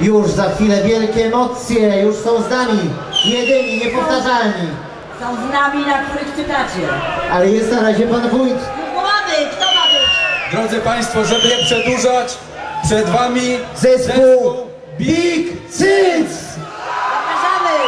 Już za chwilę wielkie emocje, już są z nami. Jedyni, niepowtarzalni. Są z nami, na których czytacie. Ale jest na razie pan wójt. Kto ma być? Kto ma być? Drodzy Państwo, żeby nie przedłużać, przed Wami Zespół Big Cyc! Zapraszamy!